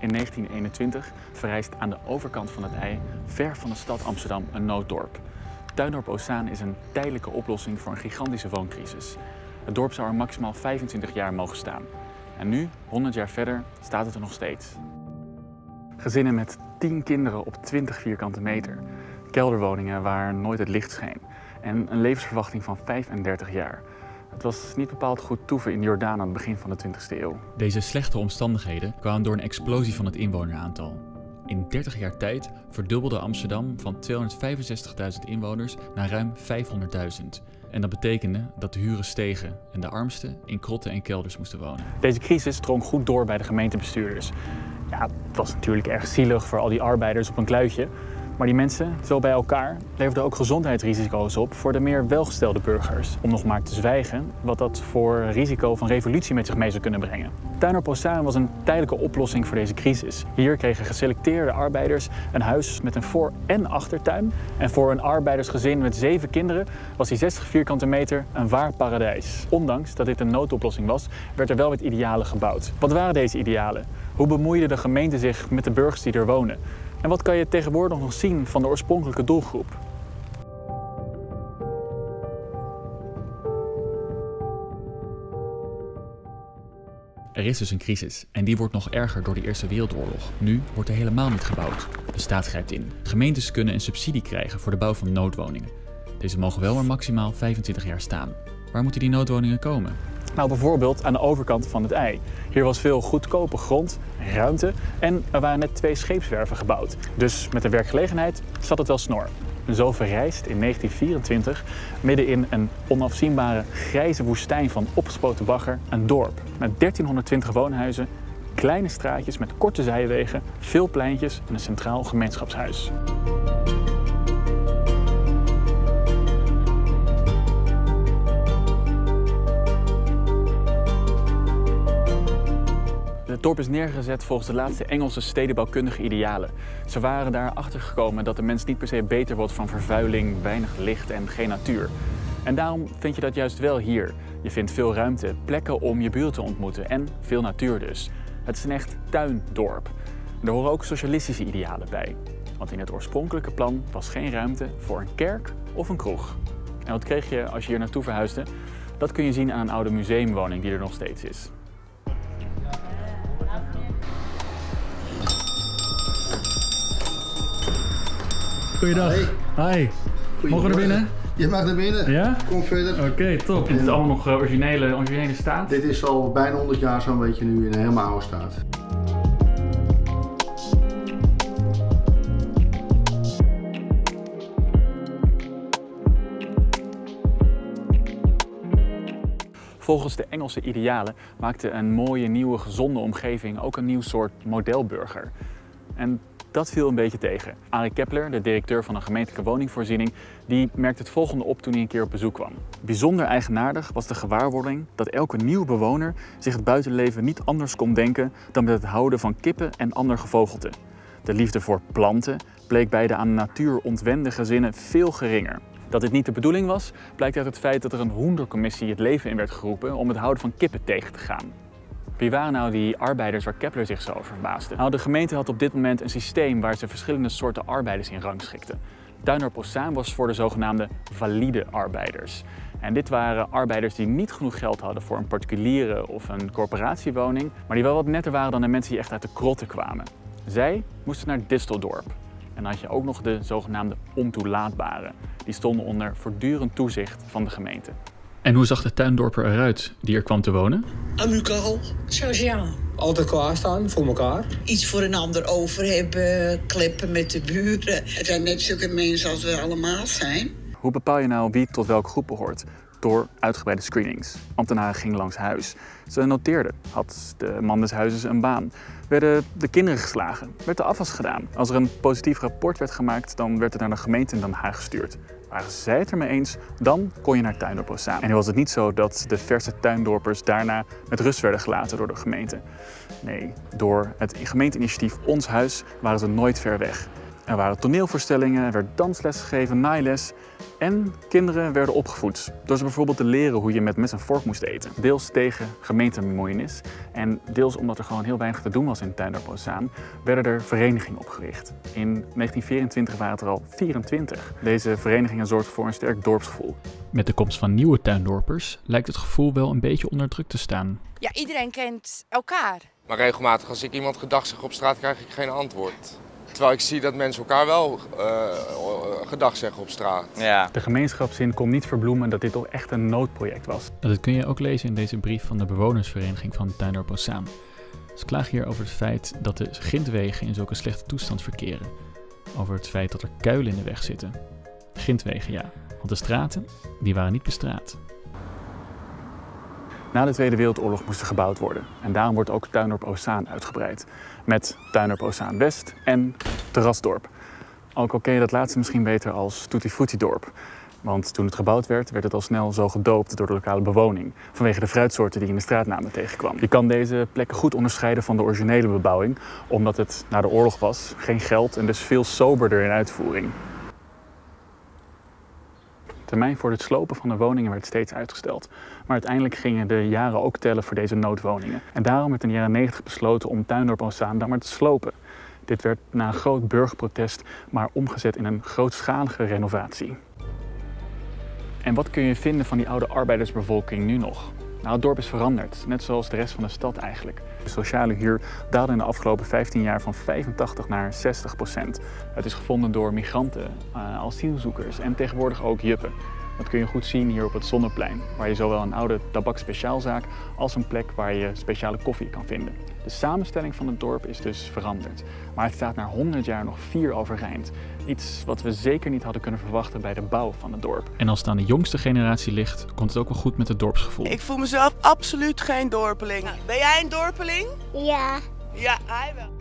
In 1921 verrijst aan de overkant van het IJ, ver van de stad Amsterdam, een nooddorp. Tuindorp Ozaan is een tijdelijke oplossing voor een gigantische wooncrisis. Het dorp zou er maximaal 25 jaar mogen staan. En nu, 100 jaar verder, staat het er nog steeds. Gezinnen met 10 kinderen op 20 vierkante meter. Kelderwoningen waar nooit het licht scheen. En een levensverwachting van 35 jaar. Het was niet bepaald goed toeven in Jordaan aan het begin van de 20e eeuw. Deze slechte omstandigheden kwamen door een explosie van het inwoneraantal. In 30 jaar tijd verdubbelde Amsterdam van 265.000 inwoners naar ruim 500.000. En dat betekende dat de huren stegen en de armsten in krotten en kelders moesten wonen. Deze crisis drong goed door bij de gemeentebestuurders. Ja, het was natuurlijk erg zielig voor al die arbeiders op een kluitje. Maar die mensen, zo bij elkaar, leverden ook gezondheidsrisico's op voor de meer welgestelde burgers. Om nog maar te zwijgen wat dat voor risico van revolutie met zich mee zou kunnen brengen. Tuiner was een tijdelijke oplossing voor deze crisis. Hier kregen geselecteerde arbeiders een huis met een voor- en achtertuin. En voor een arbeidersgezin met zeven kinderen was die 60 vierkante meter een waar paradijs. Ondanks dat dit een noodoplossing was, werd er wel met idealen gebouwd. Wat waren deze idealen? Hoe bemoeide de gemeente zich met de burgers die er wonen? En wat kan je tegenwoordig nog zien van de oorspronkelijke doelgroep? Er is dus een crisis en die wordt nog erger door de Eerste Wereldoorlog. Nu wordt er helemaal niet gebouwd. De staat grijpt in. Gemeentes kunnen een subsidie krijgen voor de bouw van noodwoningen. Deze mogen wel maar maximaal 25 jaar staan. Waar moeten die noodwoningen komen? Nou, bijvoorbeeld aan de overkant van het ei. Hier was veel goedkope grond, ruimte en er waren net twee scheepswerven gebouwd. Dus met de werkgelegenheid zat het wel snor. Zo verrijst in 1924 midden in een onafzienbare grijze woestijn van opgespoten bagger een dorp met 1320 woonhuizen, kleine straatjes met korte zijwegen, veel pleintjes en een centraal gemeenschapshuis. Het dorp is neergezet volgens de laatste Engelse stedenbouwkundige idealen. Ze waren daar achter gekomen dat de mens niet per se beter wordt van vervuiling, weinig licht en geen natuur. En daarom vind je dat juist wel hier. Je vindt veel ruimte, plekken om je buurt te ontmoeten en veel natuur dus. Het is een echt tuindorp. Er horen ook socialistische idealen bij. Want in het oorspronkelijke plan was geen ruimte voor een kerk of een kroeg. En wat kreeg je als je hier naartoe verhuisde? Dat kun je zien aan een oude museumwoning die er nog steeds is. Goeiedag. Hi. Mogen we er binnen? Je mag er binnen. Ja? Kom verder. Oké, top. Dit is allemaal nog eh, originele, originele staat. Dit is al bijna 100 jaar zo'n beetje nu in een helemaal oude staat. Volgens de Engelse idealen maakte een mooie, nieuwe, gezonde omgeving ook een nieuw soort modelburger. En dat viel een beetje tegen. Arie Kepler, de directeur van een gemeentelijke woningvoorziening, die merkte het volgende op toen hij een keer op bezoek kwam. Bijzonder eigenaardig was de gewaarwording dat elke nieuwe bewoner zich het buitenleven niet anders kon denken dan met het houden van kippen en ander gevogelte. De liefde voor planten bleek bij de aan de natuur ontwende gezinnen veel geringer. Dat dit niet de bedoeling was, blijkt uit het feit dat er een hoendercommissie het leven in werd geroepen om het houden van kippen tegen te gaan. Wie waren nou die arbeiders waar Kepler zich zo over verbaasde? Nou, de gemeente had op dit moment een systeem waar ze verschillende soorten arbeiders in rangschikten. Tuindorp Ossaan was voor de zogenaamde valide arbeiders. En dit waren arbeiders die niet genoeg geld hadden voor een particuliere of een corporatiewoning, maar die wel wat netter waren dan de mensen die echt uit de krotten kwamen. Zij moesten naar Disteldorp. En dan had je ook nog de zogenaamde ontoelaatbaren. Die stonden onder voortdurend toezicht van de gemeente. En hoe zag de tuindorper eruit die er kwam te wonen? Amicaal. Sociaal. Altijd klaarstaan voor elkaar. Iets voor een ander over hebben, kleppen met de buren. Het zijn net zulke mensen als we allemaal zijn. Hoe bepaal je nou wie tot welke groep behoort? Door uitgebreide screenings. Ambtenaren gingen langs huis. Ze noteerden. Had de man des huizes een baan? Werden de kinderen geslagen? Werd de afwas gedaan? Als er een positief rapport werd gemaakt, dan werd het naar de gemeente in Den Haag gestuurd. Waren zij het ermee eens, dan kon je naar Tuindorp Ozaan. En nu was het niet zo dat de verse tuindorpers daarna met rust werden gelaten door de gemeente. Nee, door het gemeenteinitiatief Ons Huis waren ze nooit ver weg. Er waren toneelvoorstellingen, er werd dansles gegeven, naailes en kinderen werden opgevoed. Door ze bijvoorbeeld te leren hoe je met mes en vork moest eten. Deels tegen gemeentebemoeienis en deels omdat er gewoon heel weinig te doen was in Tuindorp Ozaan, werden er verenigingen opgericht. In 1924 waren het er al 24. Deze verenigingen zorgden voor een sterk dorpsgevoel. Met de komst van nieuwe tuindorpers lijkt het gevoel wel een beetje onder druk te staan. Ja, iedereen kent elkaar. Maar regelmatig als ik iemand gedag zeg op straat krijg ik geen antwoord. Terwijl ik zie dat mensen elkaar wel uh, gedag zeggen op straat. Ja. De gemeenschapszin kon niet verbloemen dat dit toch echt een noodproject was. Dat kun je ook lezen in deze brief van de bewonersvereniging van Tuindorp Ozaan. Ze klagen hier over het feit dat de grindwegen in zulke slechte toestand verkeren. Over het feit dat er kuilen in de weg zitten. Grindwegen, ja. Want de straten, die waren niet bestraat. Na de Tweede Wereldoorlog moest er gebouwd worden. En daarom wordt ook Tuindorp Ozaan uitgebreid. Met Tuindorp Ozaan West en Terrasdorp. Ook al ken je dat laatste misschien beter als Tutti dorp. Want toen het gebouwd werd, werd het al snel zo gedoopt door de lokale bewoning. Vanwege de fruitsoorten die in de straatnamen tegenkwam. Je kan deze plekken goed onderscheiden van de originele bebouwing. Omdat het na de oorlog was, geen geld en dus veel soberder in uitvoering termijn voor het slopen van de woningen werd steeds uitgesteld. Maar uiteindelijk gingen de jaren ook tellen voor deze noodwoningen. En daarom werd in de jaren 90 besloten om Tuindorp dan maar te slopen. Dit werd na een groot burgerprotest maar omgezet in een grootschalige renovatie. En wat kun je vinden van die oude arbeidersbevolking nu nog? Nou, het dorp is veranderd, net zoals de rest van de stad eigenlijk. De sociale huur daalde in de afgelopen 15 jaar van 85 naar 60 procent. Het is gevonden door migranten, uh, asielzoekers en tegenwoordig ook juppen. Dat kun je goed zien hier op het Zonneplein, waar je zowel een oude tabakspeciaalzaak als een plek waar je speciale koffie kan vinden. De samenstelling van het dorp is dus veranderd, maar het staat na 100 jaar nog vier overeind. Iets wat we zeker niet hadden kunnen verwachten bij de bouw van het dorp. En als het aan de jongste generatie ligt, komt het ook wel goed met het dorpsgevoel. Ik voel mezelf absoluut geen dorpeling. Ben jij een dorpeling? Ja. Ja, hij wel.